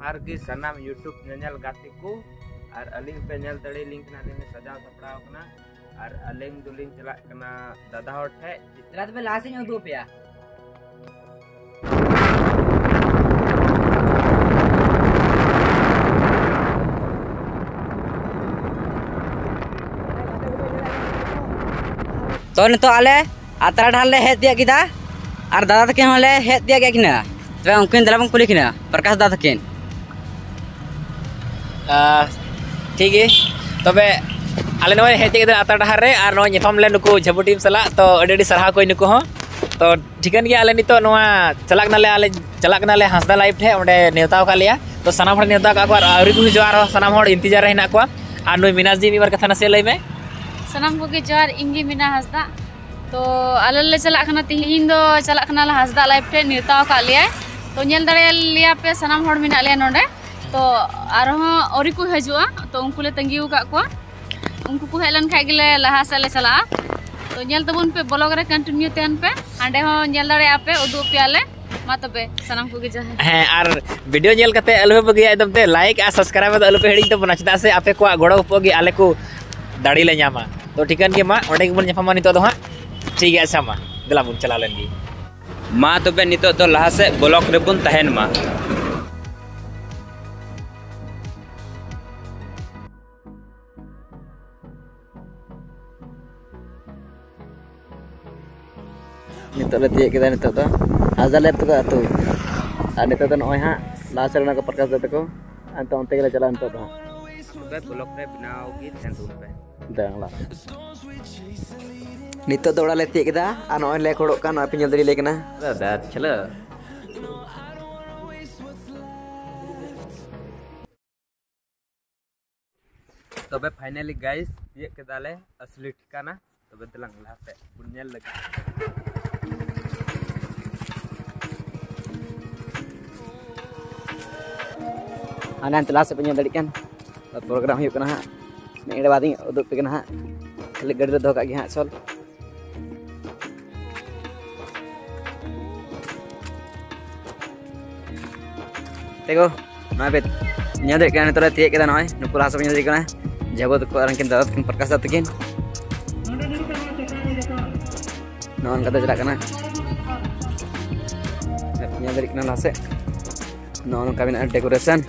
ᱡᱚᱦᱟᱨ ᱜᱮ ᱥᱟᱱᱟᱢ यूट्यूब ᱧᱮᱧᱮᱞ ᱜᱟᱛᱮ ᱠᱚ ᱟᱨ ᱟᱹᱞᱤᱧ ᱯᱮ ᱧᱮᱞ ᱫᱟᱲᱮ ᱞᱤᱧ ᱠᱟᱱᱟ ᱟᱹᱞᱤᱧ ᱥᱟᱡᱟᱣ ᱥᱟᱯᱲᱟᱣ ᱠᱟᱱᱟ ᱟᱨ ᱟᱹᱞᱤᱧ ᱫᱚᱞᱤᱧ ᱪᱟᱞᱟᱜ ᱠᱟᱱᱟ ᱫᱟᱫᱟ ᱦᱚᱲ ᱴᱷᱮᱡ ᱪᱮᱫᱟᱜ ᱛᱚᱵᱮ ᱞᱟᱦᱟ ᱥᱮᱫ ᱤᱧ ᱩᱫᱩᱜ ᱟᱯᱮᱭᱟ तो नितोग आले आतरा ढाल ले हेज दिया किदा और दादा तकिन होले हेज दिया गया किना तबे उनकिन दला बन कुली किना प्रकाश दादा तकिन Ah, ठीक है। तो तब आले नॉय हेजे आता डहार और नॉयम ले झाबू टीम सला तो सारा कोई नुक तो ठिकन गया आले नित तो चलाकना आले चलाले हांसदा लाइफ ठे अंडे नेवता का तो सामान नेवता को आवरी को हजर सामान इंतज़ार है को और नुई मीनाज जी एक बार कथा नसे लैमे सामान को ज़ोर इंगे मीना हांसदा। तो आले चलाना तीन दो चलाना हंसदा लाइफ ठे नेवता का तो दिया पे सामान मेले ना तो और औरी को तो उनको ले तंगी का को उनको को हेलन खाय गेले लहा से चला। तो नेल तबन पे ब्लॉग रे कंटिन्यू तेन पे। हांडे हो नेल दड़े आपे उदु प्याले मा तबे सनम को गे जहे वीडियो नेल कते एकदम ते लाइक आ सब्सक्राइब तो अलवे हेड़ी तो बना चदा से आपे को गड़ो आले को दाड़ी ले न्यामा तो ठिकन है मा ओडे के बन दो हाँ ठीक है समा दिला बुन चला लेंगी। मा तबे तो नितो तो लहा से ब्लॉग रे बुन तहन मा। नितो ले तिये नितो तो तो अतु आ नितो लास्ट रे को प्रकाश को अंत गेले चला नितो ब्लॉक रे बनाओ की तहन पे दंगला नितो ले तिये केदा आ नय ले खोड़ो का नय पे ñel दरी ले कना दादा चलो तबे फाइनली गाइस ये केदाले असली ठिकाना तबे दलंग लहा से बुन लगे Ah, anan telah sepenyo dalikan program hiuk kena hak. Nek ida batin uduk pe hak. Kelik gadir do kaki hak sol. Tego mabet nyade kan tora tie kita noy nuku asapnya penyo dikena jabo tuk orang kin dalat kin perkasa tekin Nawan kata jerak kan, eh. kena. Ini kena lase. Nawan kami ada decoration.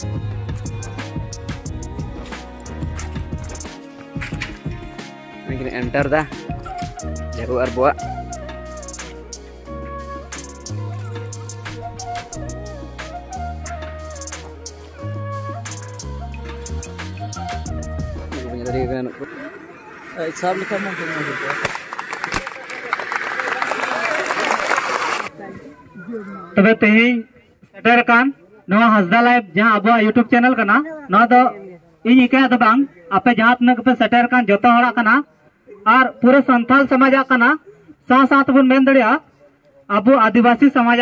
Sab lihat mau ke mana gitu. तबे तेहिं shutter कान नवा Hasda live जहाँ अब YouTube channel कना नवा दो इन इका दो बांग आपे जहाँ तनक पे सेटर कान जोतो हड़ा कना और पूरे संथाल समाज कना सा साथ बन अब आदिवासी समाज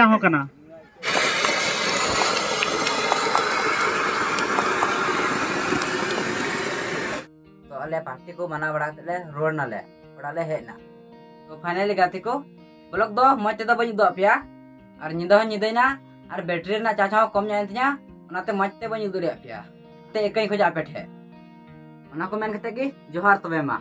तो पार्टी को मना बड़ा ले, रोड ना ले बड़ा ले तो फाइनली गाती को, ब्लॉक दो मच तो बኝ दो पिया और निदा निदैना और बैटरी चाचा कम जाय तिया ते बኝ दुरिया पिया ते खोजा पेठे को मेन कते जोहार तबे मा।